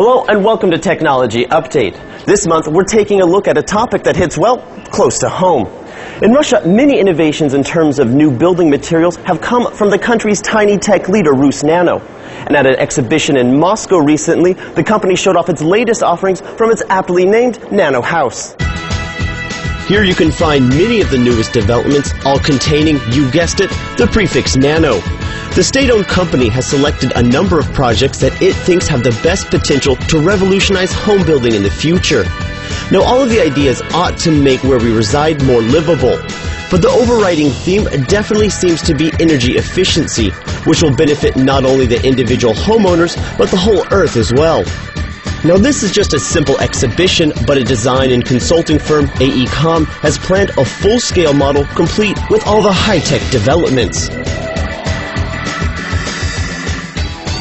Hello and welcome to Technology Update. This month we're taking a look at a topic that hits, well, close to home. In Russia, many innovations in terms of new building materials have come from the country's tiny tech leader, Rusnano. And at an exhibition in Moscow recently, the company showed off its latest offerings from its aptly named Nano House. Here you can find many of the newest developments, all containing, you guessed it, the prefix nano. The state-owned company has selected a number of projects that it thinks have the best potential to revolutionize home building in the future. Now, all of the ideas ought to make where we reside more livable. But the overriding theme definitely seems to be energy efficiency, which will benefit not only the individual homeowners, but the whole earth as well. Now this is just a simple exhibition, but a design and consulting firm, AECOM, has planned a full-scale model complete with all the high-tech developments.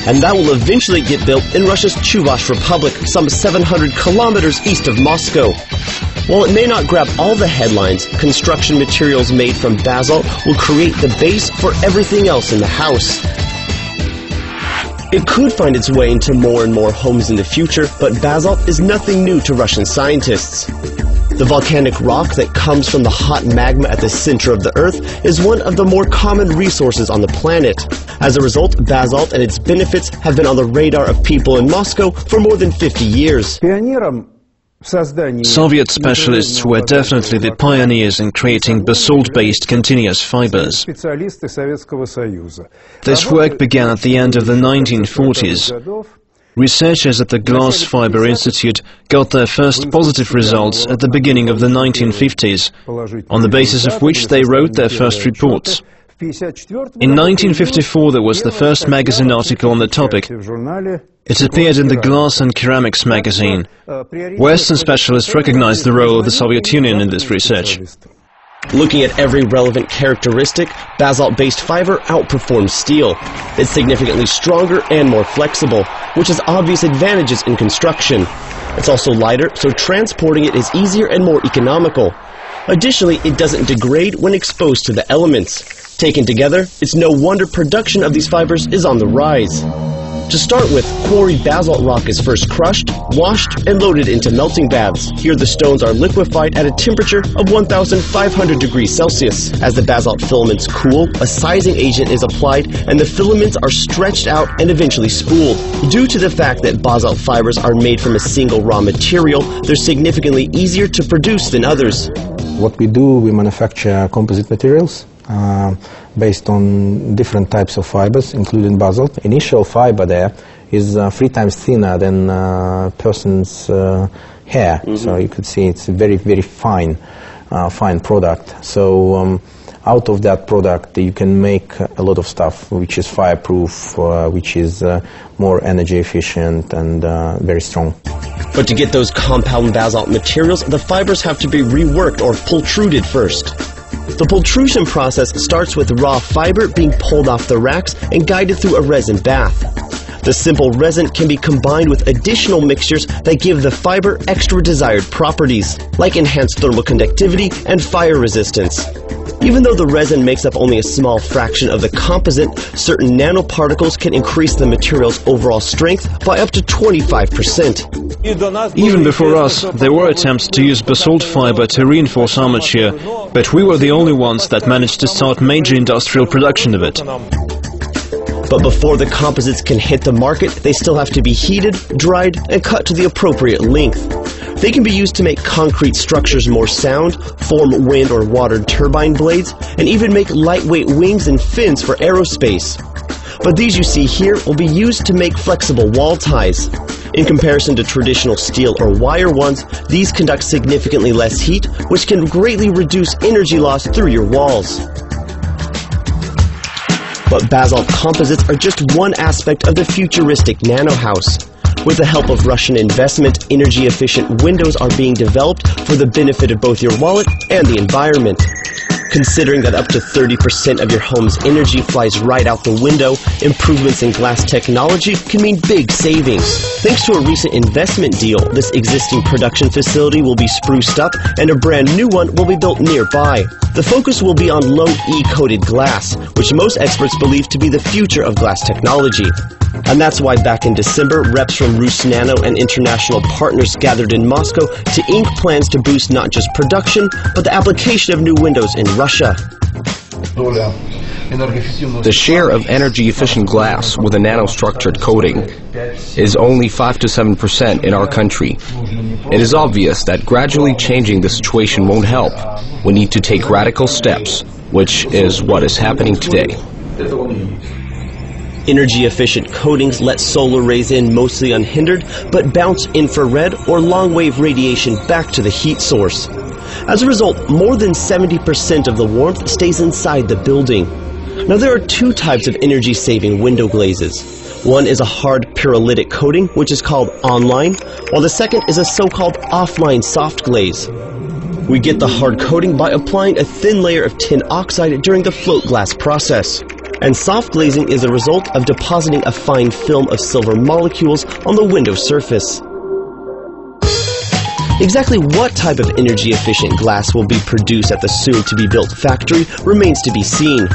And that will eventually get built in Russia's Chuvash Republic, some 700 kilometers east of Moscow. While it may not grab all the headlines, construction materials made from basalt will create the base for everything else in the house. It could find its way into more and more homes in the future, but basalt is nothing new to Russian scientists. The volcanic rock that comes from the hot magma at the center of the Earth is one of the more common resources on the planet. As a result, basalt and its benefits have been on the radar of people in Moscow for more than 50 years. Soviet specialists were definitely the pioneers in creating basalt-based continuous fibers. This work began at the end of the 1940s. Researchers at the Glass Fiber Institute got their first positive results at the beginning of the 1950s, on the basis of which they wrote their first reports. In 1954 there was the first magazine article on the topic. It appeared in the Glass and Ceramics magazine. Western specialists recognized the role of the Soviet Union in this research. Looking at every relevant characteristic, basalt-based fiber outperforms steel. It's significantly stronger and more flexible, which has obvious advantages in construction. It's also lighter, so transporting it is easier and more economical. Additionally, it doesn't degrade when exposed to the elements. Taken together, it's no wonder production of these fibers is on the rise. To start with, quarried basalt rock is first crushed, washed, and loaded into melting baths. Here the stones are liquefied at a temperature of 1,500 degrees Celsius. As the basalt filaments cool, a sizing agent is applied and the filaments are stretched out and eventually spooled. Due to the fact that basalt fibers are made from a single raw material, they're significantly easier to produce than others. What we do, we manufacture composite materials uh, based on different types of fibers, including basalt. Initial fiber there is uh, three times thinner than a uh, person's uh, hair, mm -hmm. so you could see it's a very, very fine, uh, fine product. So um, out of that product, you can make a lot of stuff which is fireproof, which is more energy efficient and very strong. But to get those compound basalt materials, the fibers have to be reworked or pultruded first. The pultrusion process starts with raw fiber being pulled off the racks and guided through a resin bath. The simple resin can be combined with additional mixtures that give the fiber extra desired properties, like enhanced thermal conductivity and fire resistance. Even though the resin makes up only a small fraction of the composite, certain nanoparticles can increase the material's overall strength by up to 25%. Even before us, there were attempts to use basalt fiber to reinforce armature, but we were the only ones that managed to start major industrial production of it. But before the composites can hit the market, they still have to be heated, dried, and cut to the appropriate length. They can be used to make concrete structures more sound, form wind or water turbine blades, and even make lightweight wings and fins for aerospace. But these you see here will be used to make flexible wall ties. In comparison to traditional steel or wire ones, these conduct significantly less heat, which can greatly reduce energy loss through your walls. But basalt composites are just one aspect of the futuristic nano house. With the help of Russian investment, energy-efficient windows are being developed for the benefit of both your wallet and the environment. Considering that up to 30% of your home's energy flies right out the window, improvements in glass technology can mean big savings. Thanks to a recent investment deal, this existing production facility will be spruced up and a brand new one will be built nearby. The focus will be on low-E coated glass, which most experts believe to be the future of glass technology. And that's why back in December, reps from Rusnano and international partners gathered in Moscow to ink plans to boost not just production, but the application of new windows in Russia. The share of energy efficient glass with a nanostructured coating is only 5 to 7 percent in our country. It is obvious that gradually changing the situation won't help. We need to take radical steps, which is what is happening today. Energy efficient coatings let solar rays in mostly unhindered, but bounce infrared or long wave radiation back to the heat source. As a result, more than 70% of the warmth stays inside the building. Now there are two types of energy saving window glazes. One is a hard pyrolytic coating, which is called online, while the second is a so-called offline soft glaze. We get the hard coating by applying a thin layer of tin oxide during the float glass process. And soft glazing is a result of depositing a fine film of silver molecules on the window surface. Exactly what type of energy efficient glass will be produced at the soon to be built factory remains to be seen.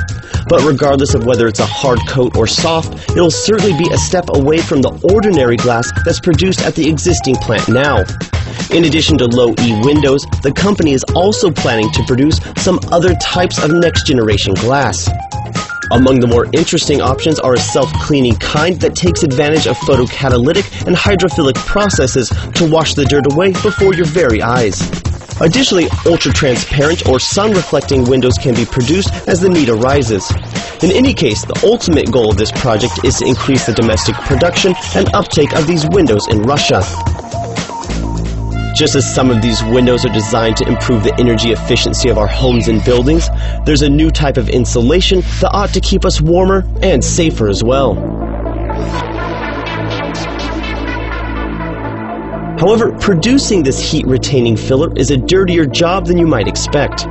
But regardless of whether it's a hard coat or soft, it'll certainly be a step away from the ordinary glass that's produced at the existing plant now. In addition to low E windows, the company is also planning to produce some other types of next generation glass. Among the more interesting options are a self-cleaning kind that takes advantage of photocatalytic and hydrophilic processes to wash the dirt away before your very eyes. Additionally, ultra-transparent or sun-reflecting windows can be produced as the need arises. In any case, the ultimate goal of this project is to increase the domestic production and uptake of these windows in Russia. Just as some of these windows are designed to improve the energy efficiency of our homes and buildings, there's a new type of insulation that ought to keep us warmer and safer as well. However, producing this heat-retaining filler is a dirtier job than you might expect.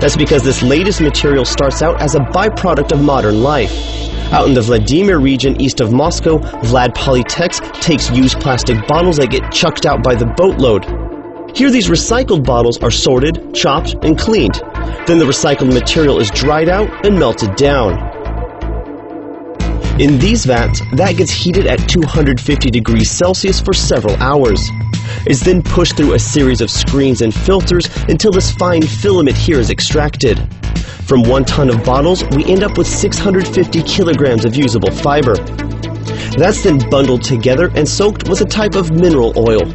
That's because this latest material starts out as a byproduct of modern life. Out in the Vladimir region east of Moscow, Vlad Polytex takes used plastic bottles that get chucked out by the boatload. Here these recycled bottles are sorted, chopped, and cleaned. Then the recycled material is dried out and melted down. In these vats, that gets heated at 250 degrees Celsius for several hours. It's then pushed through a series of screens and filters until this fine filament here is extracted. From one ton of bottles, we end up with 650 kilograms of usable fiber. That's then bundled together and soaked with a type of mineral oil.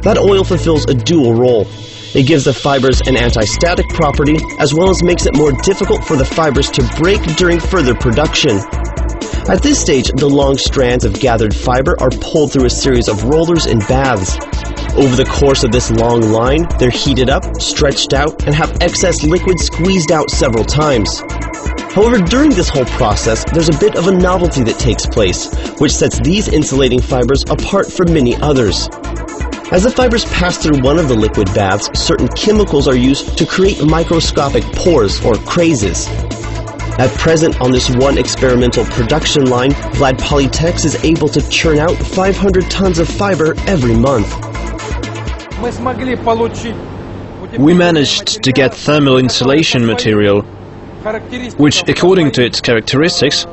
That oil fulfills a dual role. It gives the fibers an anti-static property, as well as makes it more difficult for the fibers to break during further production. At this stage, the long strands of gathered fiber are pulled through a series of rollers and baths. Over the course of this long line, they're heated up, stretched out, and have excess liquid squeezed out several times. However, during this whole process, there's a bit of a novelty that takes place, which sets these insulating fibers apart from many others. As the fibers pass through one of the liquid baths, certain chemicals are used to create microscopic pores or crazes. At present, on this one experimental production line, Vlad Polytex is able to churn out 500 tons of fiber every month. We managed to get thermal insulation material, which according to its characteristics,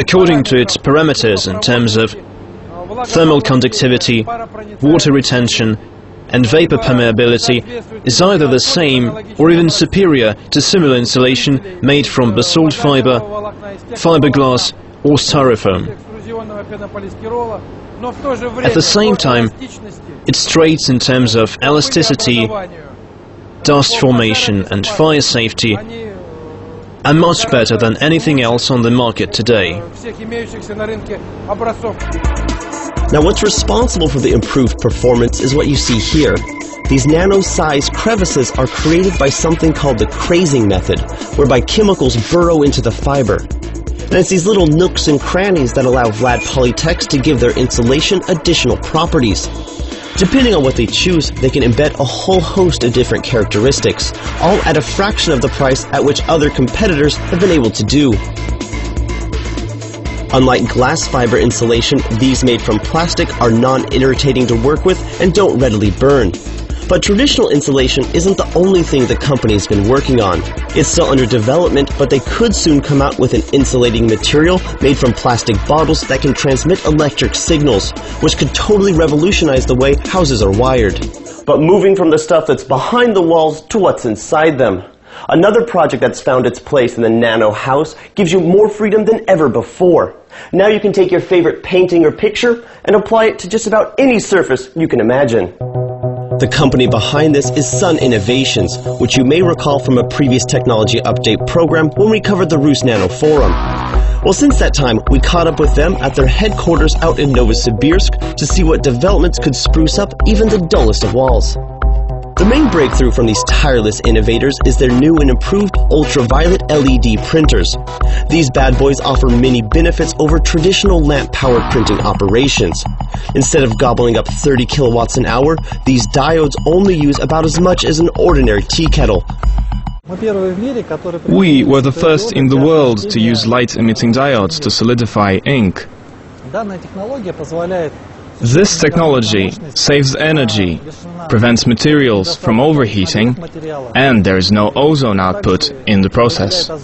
according to its parameters in terms of thermal conductivity, water retention, and vapor permeability is either the same or even superior to similar insulation made from basalt fiber, fiberglass or styrofoam. At the same time, its traits in terms of elasticity, dust formation and fire safety are much better than anything else on the market today. Now what's responsible for the improved performance is what you see here. These nano-sized crevices are created by something called the crazing method, whereby chemicals burrow into the fiber. And it's these little nooks and crannies that allow Vlad Polytex to give their insulation additional properties. Depending on what they choose, they can embed a whole host of different characteristics, all at a fraction of the price at which other competitors have been able to do. Unlike glass fiber insulation, these made from plastic are non-irritating to work with and don't readily burn. But traditional insulation isn't the only thing the company's been working on. It's still under development, but they could soon come out with an insulating material made from plastic bottles that can transmit electric signals, which could totally revolutionize the way houses are wired. But moving from the stuff that's behind the walls to what's inside them. Another project that's found its place in the Nano House gives you more freedom than ever before. Now you can take your favorite painting or picture and apply it to just about any surface you can imagine. The company behind this is Sun Innovations, which you may recall from a previous technology update program when we covered the Rusnano Forum. Well, since that time, we caught up with them at their headquarters out in Novosibirsk to see what developments could spruce up even the dullest of walls. The main breakthrough from these tireless innovators is their new and improved ultraviolet LED printers. These bad boys offer many benefits over traditional lamp-powered printing operations. Instead of gobbling up 30 kilowatts an hour, these diodes only use about as much as an ordinary tea kettle. We were the first in the world to use light-emitting diodes to solidify ink. This technology saves energy, prevents materials from overheating, and there is no ozone output in the process. Now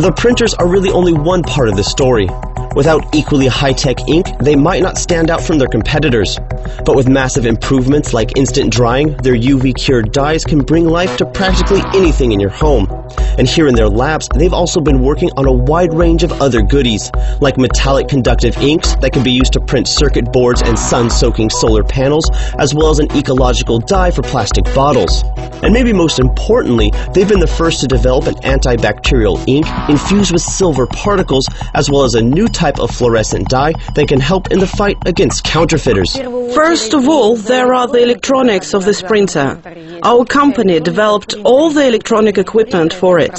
the printers are really only one part of the story. Without equally high-tech ink, they might not stand out from their competitors. But with massive improvements like instant drying, their UV-cured dyes can bring life to practically anything in your home. And here in their labs, they've also been working on a wide range of other goodies, like metallic conductive inks that can be used to print circuit boards and sun-soaking solar panels, as well as an ecological dye for plastic bottles. And maybe most importantly, they've been the first to develop an antibacterial ink infused with silver particles, as well as a new type of fluorescent dye that can help in the fight against counterfeiters. First of all, there are the electronics of this printer. Our company developed all the electronic equipment for it.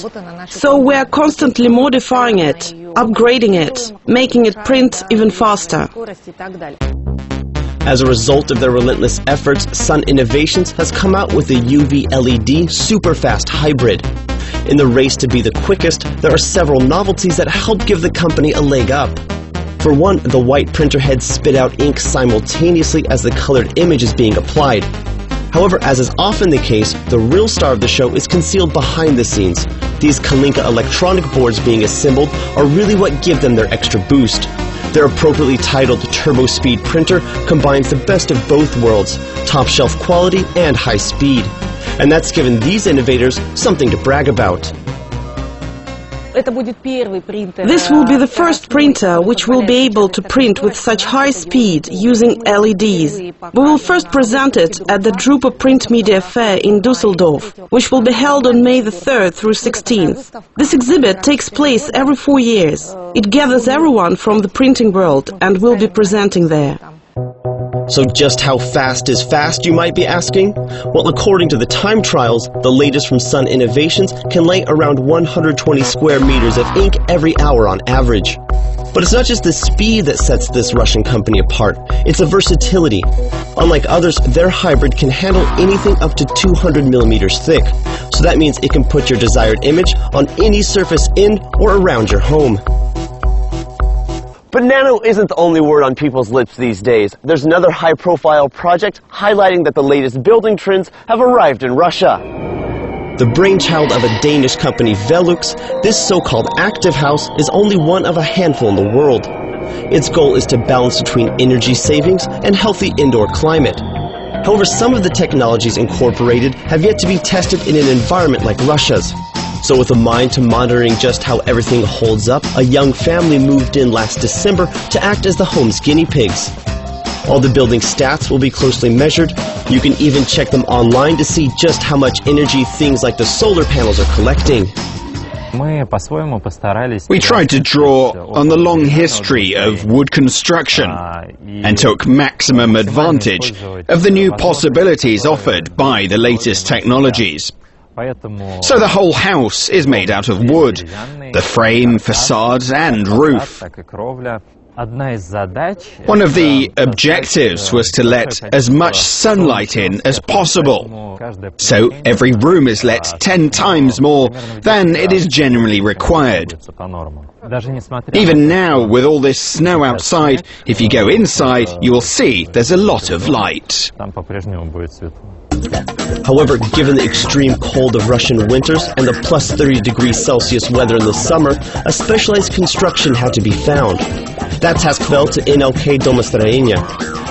So we are constantly modifying it, upgrading it, making it print even faster. As a result of their relentless efforts, Sun Innovations has come out with a UV LED Superfast Hybrid. In the race to be the quickest, there are several novelties that help give the company a leg up. For one, the white printer heads spit out ink simultaneously as the colored image is being applied. However, as is often the case, the real star of the show is concealed behind the scenes. These Kalinka electronic boards being assembled are really what give them their extra boost. Their appropriately titled Turbo Speed printer combines the best of both worlds, top shelf quality and high speed. And that's given these innovators something to brag about. This will be the first printer which will be able to print with such high speed using LEDs. We will first present it at the Drupa Print Media Fair in Dusseldorf, which will be held on May the 3rd through 16th. This exhibit takes place every four years. It gathers everyone from the printing world and will be presenting there. So just how fast is fast, you might be asking? Well, according to the time trials, the latest from Sun Innovations can lay around 120 square meters of ink every hour on average. But it's not just the speed that sets this Russian company apart, it's the versatility. Unlike others, their hybrid can handle anything up to 200 millimeters thick. So that means it can put your desired image on any surface in or around your home. But nano isn't the only word on people's lips these days. There's another high-profile project highlighting that the latest building trends have arrived in Russia. The brainchild of a Danish company Velux, this so-called active house is only one of a handful in the world. Its goal is to balance between energy savings and healthy indoor climate. However, some of the technologies incorporated have yet to be tested in an environment like Russia's. So with a mind to monitoring just how everything holds up, a young family moved in last December to act as the home's guinea pigs. All the building stats will be closely measured. You can even check them online to see just how much energy things like the solar panels are collecting. We tried to draw on the long history of wood construction and took maximum advantage of the new possibilities offered by the latest technologies. So the whole house is made out of wood, the frame, facade and roof. One of the objectives was to let as much sunlight in as possible. So every room is let 10 times more than it is generally required. Even now, with all this snow outside, if you go inside, you will see there's a lot of light. However, given the extreme cold of Russian winters and the plus 30 degrees Celsius weather in the summer, a specialized construction had to be found. That task fell to NLK Domostroenie.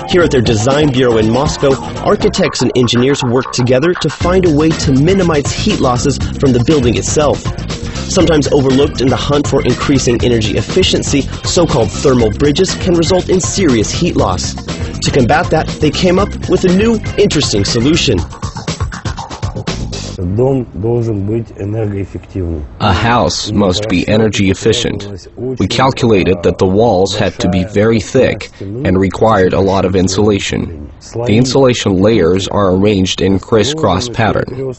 Here at their design bureau in Moscow, architects and engineers worked together to find a way to minimize heat losses from the building itself. Sometimes overlooked in the hunt for increasing energy efficiency, so-called thermal bridges can result in serious heat loss. To combat that, they came up with a new, interesting solution. A house must be energy efficient. We calculated that the walls had to be very thick and required a lot of insulation. The insulation layers are arranged in crisscross pattern.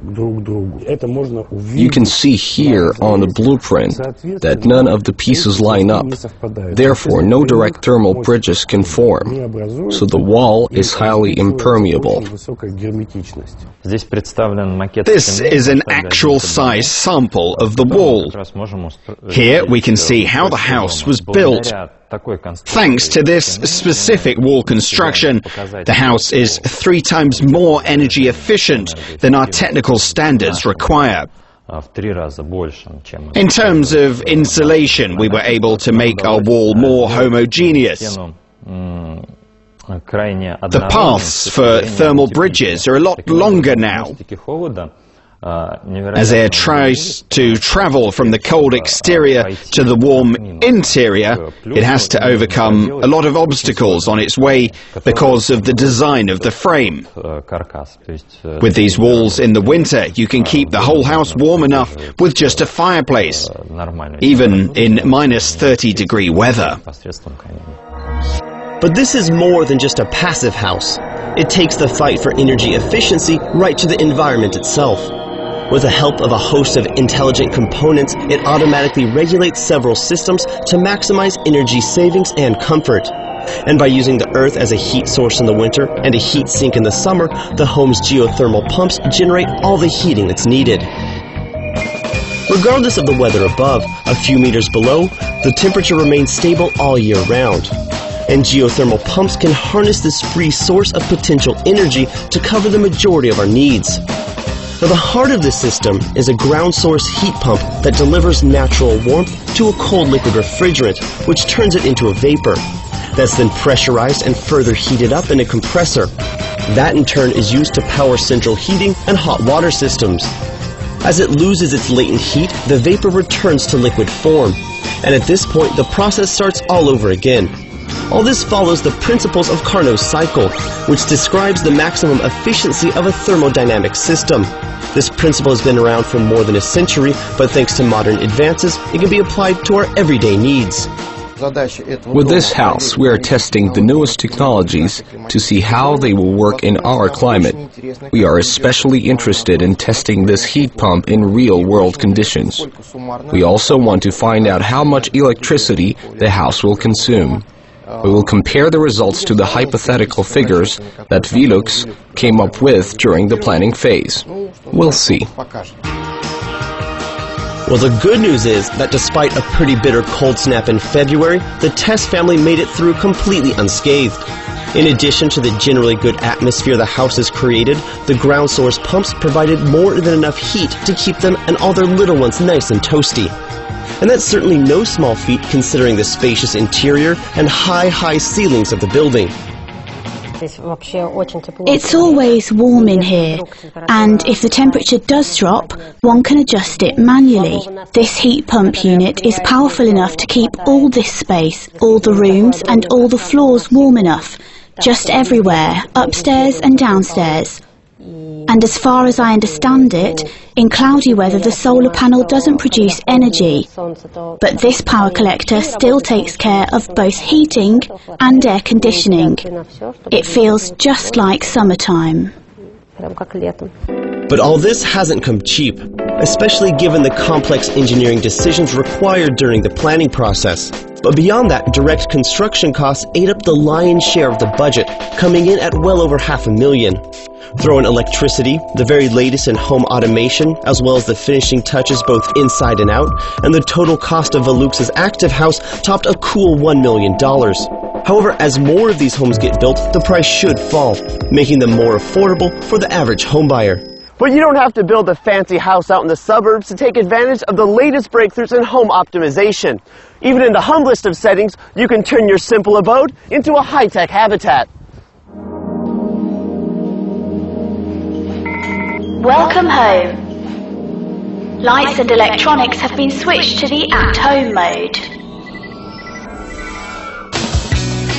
You can see here on the blueprint that none of the pieces line up. Therefore, no direct thermal bridges can form. So the wall is highly impermeable. This is an actual size sample of the wall. Here we can see how the house was built. Thanks to this specific wall construction, the house is three times more energy efficient than our technical standards require. In terms of insulation, we were able to make our wall more homogeneous. The paths for thermal bridges are a lot longer now. As air tries to travel from the cold exterior to the warm interior, it has to overcome a lot of obstacles on its way because of the design of the frame. With these walls in the winter, you can keep the whole house warm enough with just a fireplace, even in minus 30 degree weather. But this is more than just a passive house. It takes the fight for energy efficiency right to the environment itself. With the help of a host of intelligent components, it automatically regulates several systems to maximize energy savings and comfort. And by using the earth as a heat source in the winter and a heat sink in the summer, the home's geothermal pumps generate all the heating that's needed. Regardless of the weather above, a few meters below, the temperature remains stable all year round. And geothermal pumps can harness this free source of potential energy to cover the majority of our needs. Now, the heart of this system is a ground source heat pump that delivers natural warmth to a cold liquid refrigerant, which turns it into a vapor. That's then pressurized and further heated up in a compressor. That in turn is used to power central heating and hot water systems. As it loses its latent heat, the vapor returns to liquid form. And at this point, the process starts all over again. All this follows the principles of Carnot's cycle, which describes the maximum efficiency of a thermodynamic system. This principle has been around for more than a century, but thanks to modern advances, it can be applied to our everyday needs. With this house, we are testing the newest technologies to see how they will work in our climate. We are especially interested in testing this heat pump in real-world conditions. We also want to find out how much electricity the house will consume. We will compare the results to the hypothetical figures that Velux came up with during the planning phase. We'll see. Well, the good news is that despite a pretty bitter cold snap in February, the Test family made it through completely unscathed. In addition to the generally good atmosphere the house has created, the ground source pumps provided more than enough heat to keep them and all their little ones nice and toasty. And that's certainly no small feat considering the spacious interior and high, high ceilings of the building. It's always warm in here, and if the temperature does drop, one can adjust it manually. This heat pump unit is powerful enough to keep all this space, all the rooms and all the floors warm enough, just everywhere, upstairs and downstairs. And as far as I understand it, in cloudy weather the solar panel doesn't produce energy, but this power collector still takes care of both heating and air conditioning. It feels just like summertime. But all this hasn't come cheap, especially given the complex engineering decisions required during the planning process. But beyond that, direct construction costs ate up the lion's share of the budget, coming in at well over half a million. Throw in electricity, the very latest in home automation, as well as the finishing touches both inside and out, and the total cost of Velux's active house topped a cool $1 million. However, as more of these homes get built, the price should fall, making them more affordable for the average homebuyer. But you don't have to build a fancy house out in the suburbs to take advantage of the latest breakthroughs in home optimization. Even in the humblest of settings, you can turn your simple abode into a high-tech habitat. Welcome home. Lights and electronics have been switched to the at-home mode.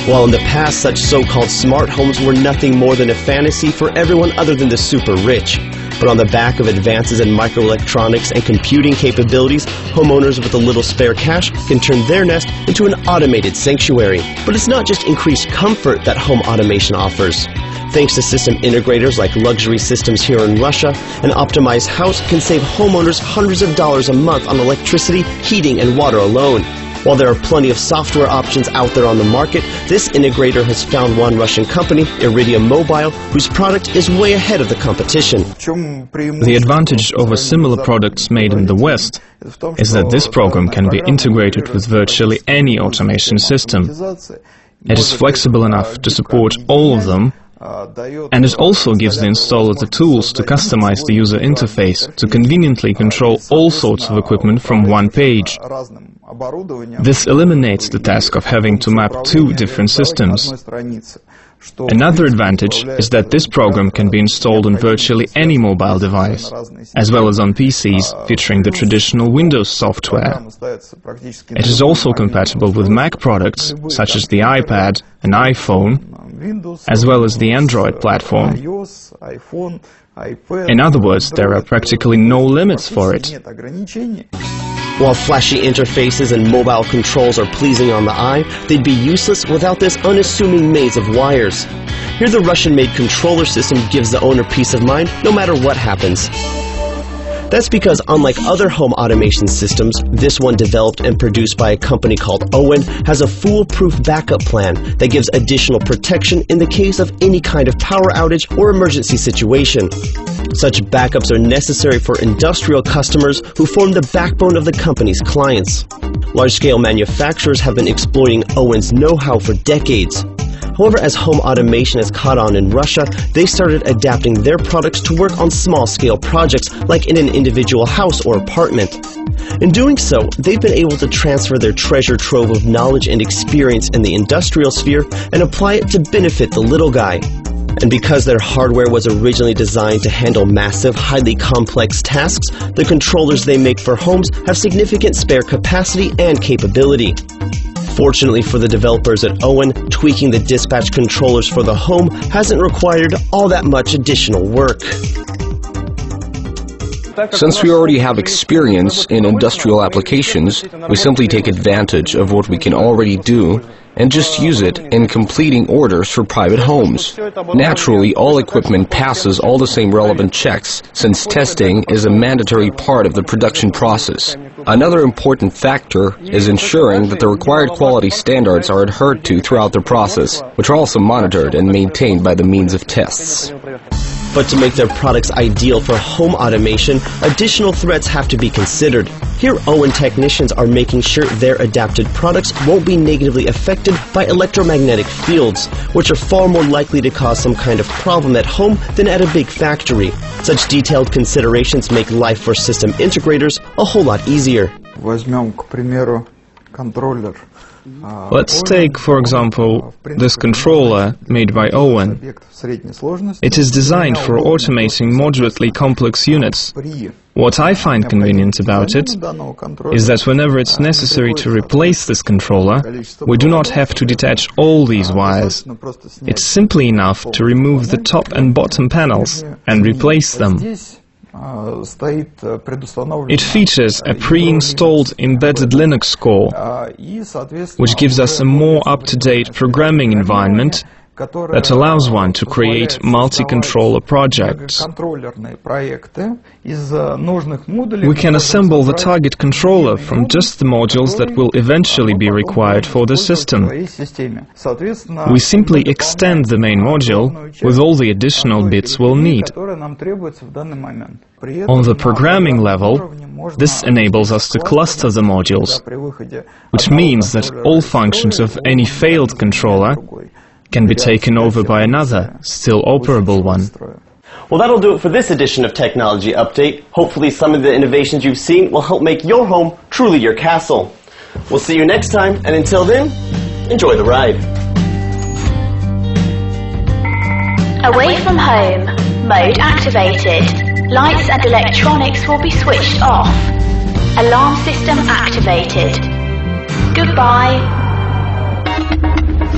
While in the past such so-called smart homes were nothing more than a fantasy for everyone other than the super rich. But on the back of advances in microelectronics and computing capabilities, homeowners with a little spare cash can turn their nest into an automated sanctuary. But it's not just increased comfort that home automation offers. Thanks to system integrators like Luxury Systems here in Russia, an optimized house can save homeowners hundreds of dollars a month on electricity, heating, and water alone. While there are plenty of software options out there on the market, this integrator has found one Russian company, Iridium Mobile, whose product is way ahead of the competition. The advantage over similar products made in the West is that this program can be integrated with virtually any automation system. It is flexible enough to support all of them and it also gives the installer the tools to customize the user interface to conveniently control all sorts of equipment from one page. This eliminates the task of having to map two different systems. Another advantage is that this program can be installed on virtually any mobile device, as well as on PCs featuring the traditional Windows software. It is also compatible with Mac products such as the iPad and iPhone, as well as the Android platform. In other words, there are practically no limits for it. While flashy interfaces and mobile controls are pleasing on the eye, they'd be useless without this unassuming maze of wires. Here the Russian-made controller system gives the owner peace of mind no matter what happens. That's because unlike other home automation systems, this one developed and produced by a company called Owen has a foolproof backup plan that gives additional protection in the case of any kind of power outage or emergency situation. Such backups are necessary for industrial customers who form the backbone of the company's clients. Large-scale manufacturers have been exploiting Owen's know-how for decades. However, as home automation has caught on in Russia, they started adapting their products to work on small-scale projects like in an individual house or apartment. In doing so, they've been able to transfer their treasure trove of knowledge and experience in the industrial sphere and apply it to benefit the little guy. And because their hardware was originally designed to handle massive, highly complex tasks, the controllers they make for homes have significant spare capacity and capability. Fortunately for the developers at Owen, tweaking the dispatch controllers for the home hasn't required all that much additional work. Since we already have experience in industrial applications, we simply take advantage of what we can already do and just use it in completing orders for private homes. Naturally, all equipment passes all the same relevant checks, since testing is a mandatory part of the production process. Another important factor is ensuring that the required quality standards are adhered to throughout the process, which are also monitored and maintained by the means of tests. But to make their products ideal for home automation, additional threats have to be considered. Here, Owen technicians are making sure their adapted products won't be negatively affected by electromagnetic fields, which are far more likely to cause some kind of problem at home than at a big factory. Such detailed considerations make life for system integrators a whole lot easier. Возьмем, к примеру, контроллер Let's take, for example, this controller made by Owen. It is designed for automating moderately complex units. What I find convenient about it is that whenever it's necessary to replace this controller, we do not have to detach all these wires. It's simply enough to remove the top and bottom panels and replace them. It features a pre-installed embedded Linux core, which gives us a more up-to-date programming environment that allows one to create multi-controller projects. We can assemble the target controller from just the modules that will eventually be required for the system. We simply extend the main module with all the additional bits we'll need. On the programming level, this enables us to cluster the modules, which means that all functions of any failed controller can be taken over by another, still operable one. Well, that'll do it for this edition of Technology Update. Hopefully some of the innovations you've seen will help make your home truly your castle. We'll see you next time, and until then, enjoy the ride. Away from home, mode activated. Lights and electronics will be switched off. Alarm system activated. Goodbye.